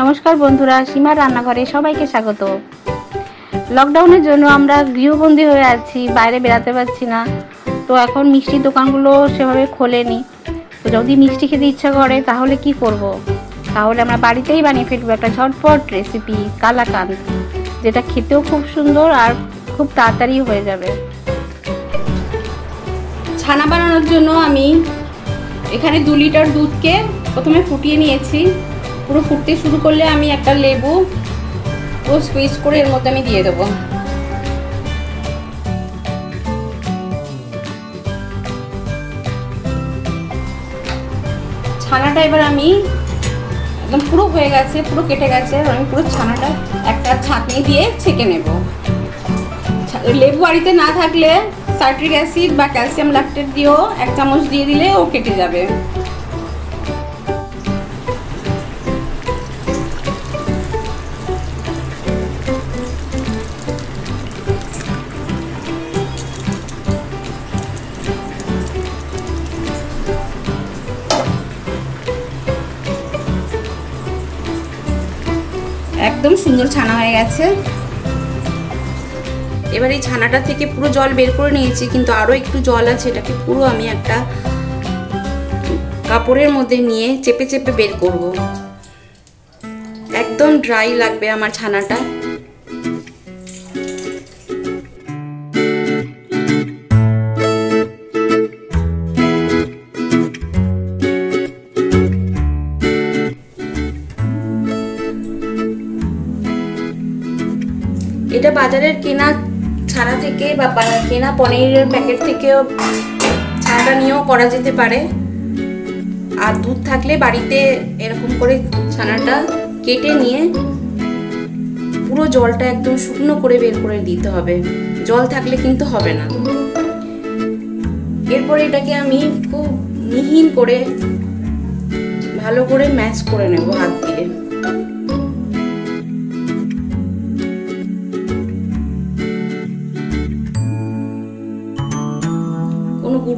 নমস্কার বন্ধুরা, সীমার রান্নাঘরে সবাইকে স্বাগত। লকডাউনের জন্য আমরা গৃহবন্দী হয়ে আছি, বাইরে বেরাতে পারছি না। তো এখন মিষ্টির দোকানগুলো সেভাবে খোলেনি। তো যদি মিষ্টি খেতে ইচ্ছা করে, তাহলে কি করব। তাহলে আমরা বাড়িতেই বানিয়ে ফেলব একটা ঝটপট রেসিপি কালাকান্দ যেটা খেতেও খুব সুন্দর আর খুব তাড়াতাড়ি হয়ে যাবে। ছানা বানানোর জন্য আমি এখানে দু লিটার দুধকে প্রথমে ফুটিয়ে নিয়েছি। পুরো ফুটতে শুরু করলে আমি একটা লেবু ও স্কুইজ করে এর মধ্যে আমি দিয়ে দেবো। ছানাটা এবার আমি একদম পুরো হয়ে গেছে, পুরো কেটে গেছে। আমি পুরো ছানাটা একটা ছাঁকনি দিয়ে ছেঁকে নেব। লেবু বাড়িতে না থাকলে সাইট্রিক অ্যাসিড বা ক্যালসিয়াম ল্যাকটেট দিয়েও এক চামচ দিয়ে দিলে ও কেটে যাবে। একদম সুন্দর ছানা হয়ে গেছে। এবার এই ছানাটা থেকে পুরো জল বের করে নিয়েছি, কিন্তু আরও একটু জল আছে, এটাকে পুরো আমি একটা কাপড়ের মধ্যে নিয়ে চেপে চেপে বের করব। একদম ড্রাই লাগবে আমার ছানাটা। বাজারের কেনা ছানা থেকে বা কেনা পনিরের প্যাকেট থেকেও ছানাটা নিয়েও করা যেতে পারে। আর দুধ থাকলে বাড়িতে এরকম করে ছানাটা কেটে নিয়ে পুরো জলটা একদম শুকনো করে বের করে দিতে হবে। জল থাকলে কিন্তু হবে না। এরপরে এটাকে আমি খুব মিহিন করে ভালো করে ম্যাশ করে নেব হাত দিয়ে।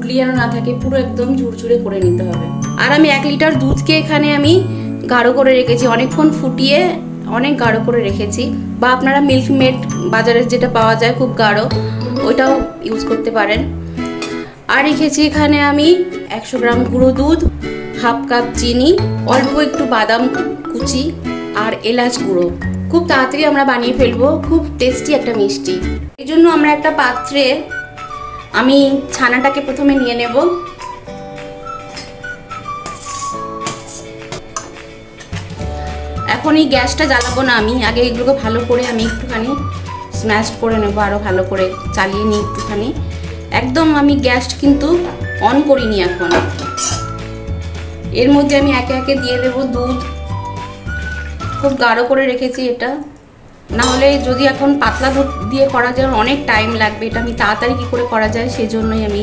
গুটলি যেন না থাকে, পুরো একদম ঝুরঝুরে করে নিতে হবে। আর আমি এক লিটার দুধকে এখানে আমি গাঢ় করে রেখেছি, অনেকক্ষণ ফুটিয়ে অনেক গাঢ় করে রেখেছি। বা আপনারা মিল্ক মেড বাজারে যেটা পাওয়া যায় খুব গাঢ়, ওইটাও ইউজ করতে পারেন। আর রেখেছি এখানে আমি একশো গ্রাম গুঁড়ো দুধ, হাফ কাপ চিনি, অল্প একটু বাদাম কুচি আর এলাচ গুঁড়ো। খুব তাড়াতাড়ি আমরা বানিয়ে ফেলব, খুব টেস্টি একটা মিষ্টি। এই জন্য আমরা একটা পাত্রে আমি ছানাটাকে প্রথমে নিয়ে নেব। এখন এই গ্যাসটা জ্বালাবো না আমি। আগে এগুলোকে ভালো করে আমি একটুখানি স্ম্যাশ করে নেব আরও ভালো করে, চালিয়ে নিই একটুখানি। একদম আমি গ্যাস কিন্তু অন করিনি এখন। এর মধ্যে আমি একে একে দিয়ে দেব দুধ। খুব গাঢ় করে রেখেছি এটা। না হলে যদি এখন পাতলা দুধ দিয়ে করা যায় অনেক টাইম লাগবে, এটা আমি তাড়াতাড়ি কী করে করা যায় সেই জন্যই আমি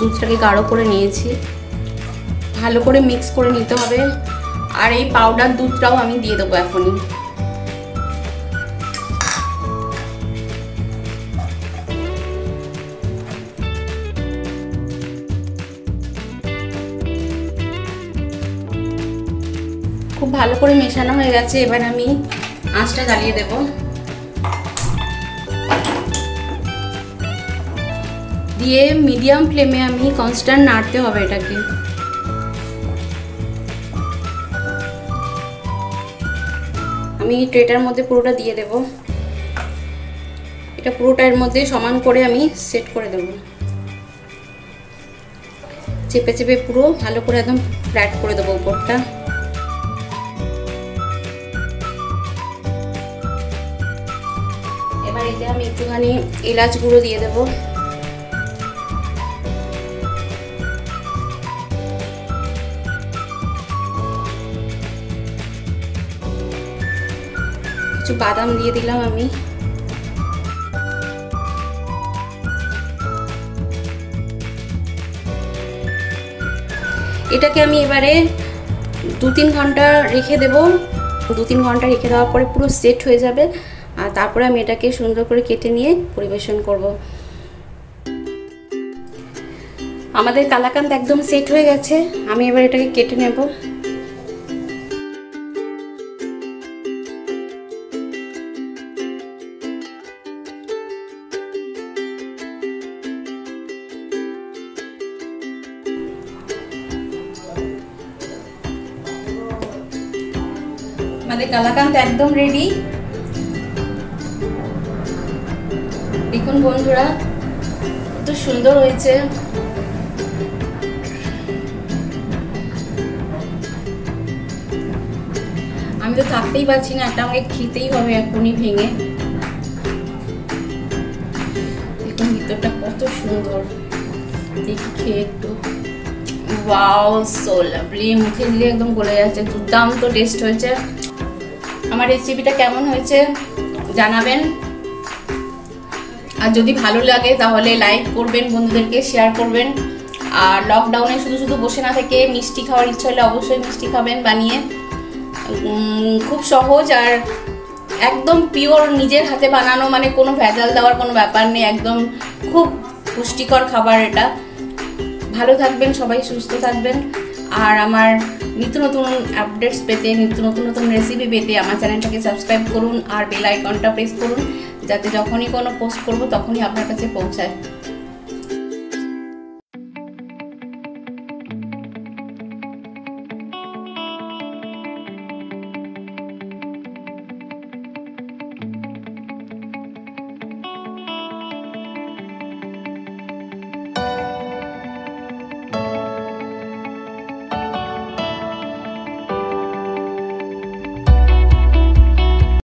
দুধটাকে গাঢ় করে নিয়েছি। ভালো করে মিক্স করে নিতে হবে। আর এই পাউডার দুধটাও আমি দিয়ে দেবো এখনই। খুব ভালো করে মেশানো হয়ে গেছে, এবার আমি আঁচটা জ্বালিয়ে দেব। দিয়ে মিডিয়াম ফ্লেমে আমি কনস্ট্যান্ট নাড়তে হবে এটাকে। আমি ট্রেটার মধ্যে পুরোটা দিয়ে দেব। এটা পুরোটার মধ্যে সমান করে আমি সেট করে দেব। চেপে চেপে পুরো ভালো করে একদম ফ্ল্যাট করে দেবো উপরটা। এতে আমি একটুখানি এলাচ গুঁড়ো দিয়ে দেবো। কিছু বাদাম দিয়ে দিলাম আমি। এটাকে আমি এবারে দু তিন ঘণ্টা রেখে দেব। দু তিন ঘণ্টা রেখে দেওয়ার পরে পুরো সেট হয়ে যাবে। আর তারপরে আমি এটাকে সুন্দর করে কেটে নিয়ে পরিবেশন করব। আমাদের কালাকান্দ একদম সেট হয়ে গেছে। আমি এবার এটাকে কেটে নেব। আমাদের কালাকান্দ একদম রেডি দেখুন বন্ধুরা, কত সুন্দর হয়েছে। আমি তো থাকতেই পারছি না, একটা আমাকে খেতেই হবে এখনই ভেঙে। দেখুন ভিতরটা কত সুন্দর। দেখি খেয়ে একটু। সো মুখে দিলে একদম গলে যাচ্ছে, দুর্দান্ত টেস্ট হয়েছে। আমার রেসিপিটা কেমন হয়েছে জানাবেন। আর যদি ভালো লাগে, তাহলে লাইক করবেন, বন্ধুদেরকে শেয়ার করবেন। আর লকডাউনে শুধু শুধু বসে না থেকে মিষ্টি খাওয়ার ইচ্ছা হলে অবশ্যই মিষ্টি খাবেন বানিয়ে। খুব সহজ আর একদম পিওর নিজের হাতে বানানো মানে কোনো ভেজাল দেওয়ার কোনো ব্যাপার নেই, একদম খুব পুষ্টিকর খাবার এটা। ভালো থাকবেন, সবাই সুস্থ থাকবেন। আর আমার নিত্য নতুন আপডেটস পেতে, নিত্য নতুন নতুন রেসিপি পেতে আমার চ্যানেলটাকে সাবস্ক্রাইব করুন আর বেল আইকনটা প্রেস করুন, যাতে যখনই কোনো পোস্ট করব তখনই আপনার কাছে পৌঁছায়।